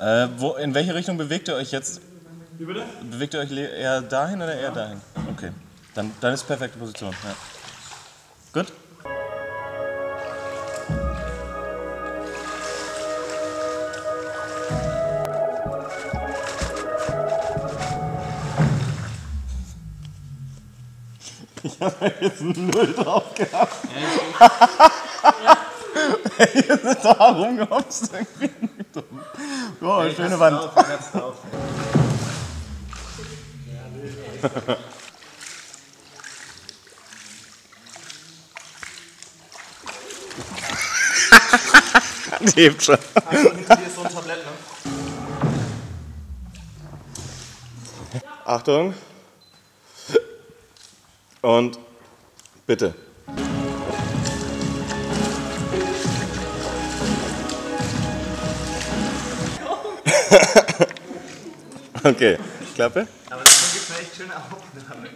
Äh, wo, in welche Richtung bewegt ihr euch jetzt? Wie bitte? Bewegt ihr euch eher dahin oder eher dahin? Okay. Dann, dann ist perfekte Position. Ja. Gut? Ich habe jetzt null drauf gehabt. Hier sind da rumgehopst irgendwie. Oh, schöne Wand. Die hebt schon. Hinter dir ist so ein Tablett, ne? Achtung. Und bitte. okay, Klappe. Aber das gibt eine echt schöne Aufnahme.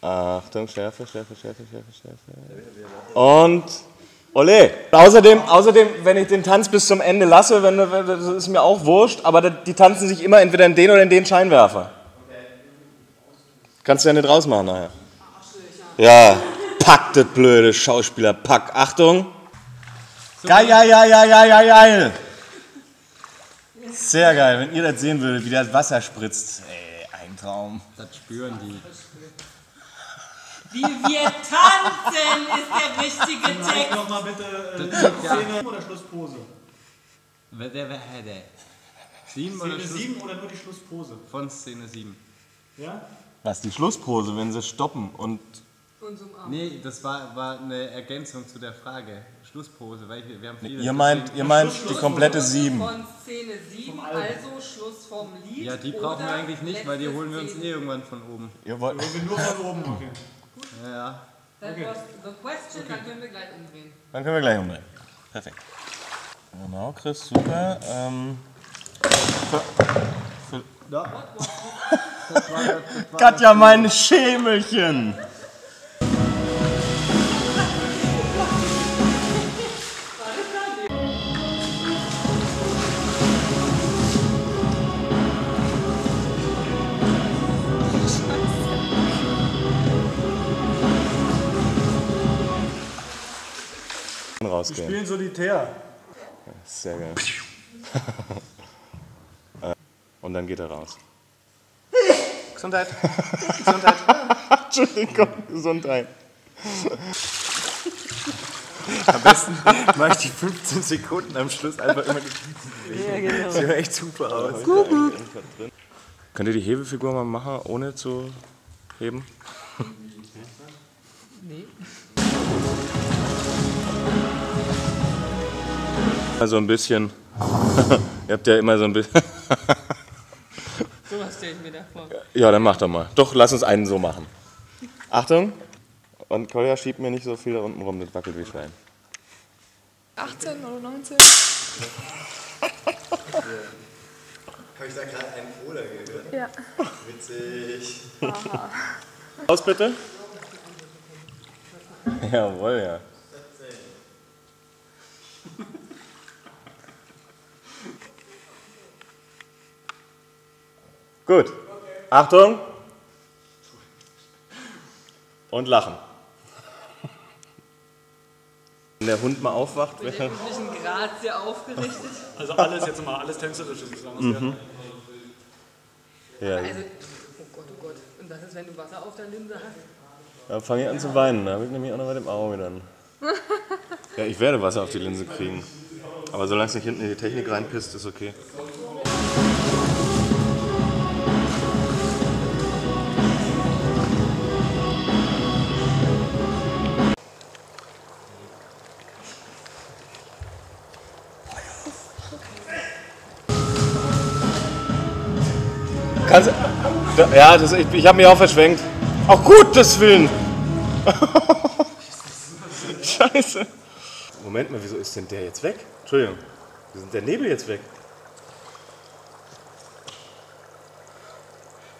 Achtung, Schärfe, Schärfe, Schärfe, Schärfe, Schärfe. Und Ole. Außerdem, außerdem, wenn ich den Tanz bis zum Ende lasse, wenn, das ist mir auch wurscht, aber die tanzen sich immer entweder in den oder in den Scheinwerfer. Kannst du ja nicht rausmachen nachher. Ja, pack das blöde Schauspieler, pack. Achtung. Geil, geil, geil, geil, geil, geil. Sehr geil, wenn ihr das sehen würdet, wie das Wasser spritzt. Ey, ein Traum. Das spüren die. Wie wir tanzen ist der richtige Text. Nochmal bitte äh, Szene oder Schlusspose? Wer, der, wer, hä, der? Sieben oder Szene Schluss? 7 oder nur die Schlusspose? Von Szene 7. Ja? Was, die Schlusspose, wenn sie stoppen und Und Arm. Nee, das war, war eine Ergänzung zu der Frage. Schlusspose, weil wir, wir haben viele. Ihr meint, ihr meint die komplette 7. Von Szene 7, also Schluss vom Lied. Ja, die brauchen wir eigentlich nicht, weil die holen wir uns eh irgendwann von oben. Ihr wollt, nur von oben, okay. Ja, ja. That was the question, dann können wir gleich umdrehen. dann können wir gleich umdrehen. Perfekt. Genau, Chris, super. Ähm, für, für Katja, mein Schemelchen. Rausgehen. Spielen solitär. Sehr geil. Äh, Und dann geht er raus. Gesundheit. Gesundheit. Entschuldigung, Gesundheit. Am besten mache ich die 15 Sekunden am Schluss einfach immer die Ja, genau. Sieht echt super aus. Könnt ihr die Hebefigur mal machen, ohne zu heben? Nee. Also ein bisschen. ihr habt ja immer so ein bisschen. So was stelle ich mir da vor. ja, dann mach doch mal. Doch, lass uns einen so machen. Achtung. Und Kolja schiebt mir nicht so viel da unten rum, das wackelt wie Schwein. 18 oder 19? Habe ich da gerade einen Oder gehört? Ja. Witzig. Aus bitte. Jawohl, ja. Gut. Achtung. Und lachen. Wenn der Hund mal aufwacht, Bin ich wäre. üblichen Grad sehr aufgerichtet. Also alles jetzt mal, alles tänzerisches sozusagen. Ja, Also, oh Gott, oh Gott. Und was ist, wenn du Wasser auf der Linse hast? da fange ich an zu weinen. Da habe ich nämlich auch noch was im Auge dann. Ja, ich werde Wasser auf die Linse kriegen. Aber solange es nicht hinten in die Technik reinpisst, ist okay. Kannst, da, ja, das, ich, ich habe mich auch verschwenkt. Auch Gottes Willen. Scheiße. Moment mal, wieso ist denn der jetzt weg? Entschuldigung. Wieso ist der Nebel jetzt weg?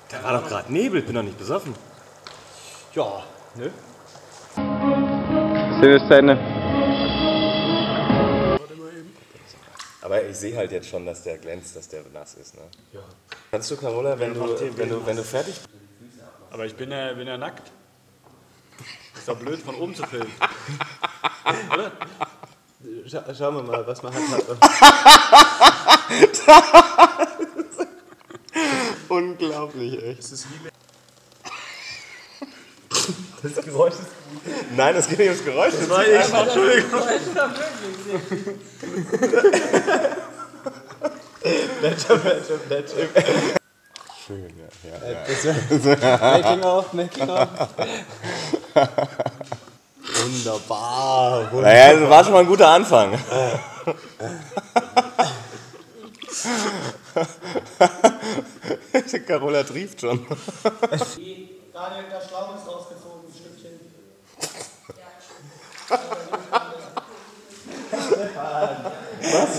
Da war doch gerade Nebel, ich bin doch nicht besoffen. Ja, ne? Szene Aber ich sehe halt jetzt schon, dass der glänzt, dass der nass ist. Ne? Ja. Kannst du, Carola, wenn, du, wenn, du, wenn du fertig Aber ich bin ja, bin ja nackt. Ist doch blöd, von oben zu filmen. Oder? Scha schauen wir mal, was man hat. Unglaublich, echt. Das Geräusch ist Nein, es geht nicht ums Geräusch. Das war ich. Entschuldigung. Schön, ja. ja, ja. Making of, making of. Wunderbar. Naja, das war schon mal ein guter Anfang. Carola trieft schon. Daniel, der Schlauch ist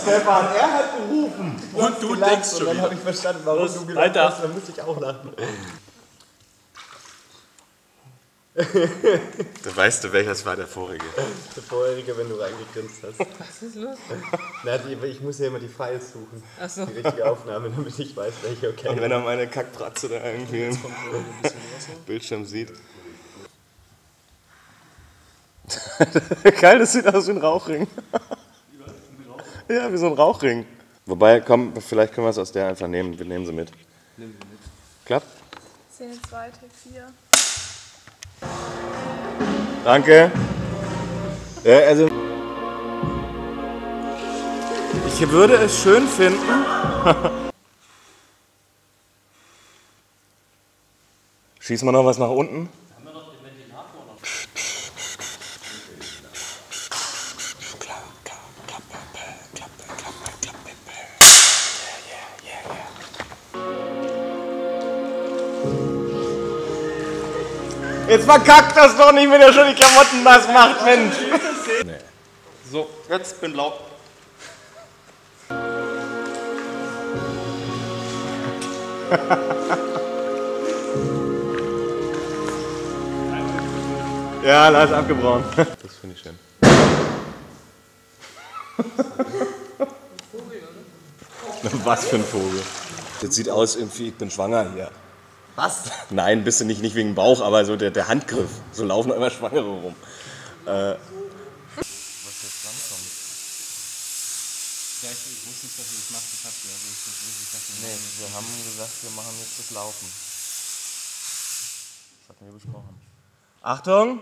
Stefan, er hat gerufen. Und du denkst schon Und dann wieder. habe ich verstanden, warum du gelacht Alter. hast. Dann musste ich auch lachen. Du weißt du, welches war der vorige? Der vorherige, wenn du reingegrinst hast. Was ist los? Na, die, ich muss ja immer die Files suchen. Ach so. Die richtige Aufnahme, damit ich weiß, welche okay Und wenn er meine Kackpratze da irgendwie im Bildschirm sieht. Geil, das sieht aus wie ein Rauchring. Ja, wie so ein Rauchring. Wobei, komm, vielleicht können wir es aus der einfach nehmen. Wir nehmen sie mit. Klappt? Szene 2, Take 4. Danke. Ja, also. Ich würde es schön finden. Schießen wir noch was nach unten? Jetzt verkackt das doch nicht, wenn er schon die Klamotten nass macht, Mensch. So, jetzt bin blau. Ja, da ist abgebrochen. Das finde ich schön. Was für ein Vogel. Das sieht aus, irgendwie, ich bin schwanger hier. Was? Nein, bist du nicht, nicht wegen dem Bauch, aber so der, der Handgriff. So laufen immer Schwangere rum. Äh, Ja, ich, ich wusste nicht, dass ihr das macht. Das habt ihr. Also ich, ich, dass ihr nee, wir haben gesagt, wir machen jetzt das Laufen. Das hatten wir besprochen. Achtung!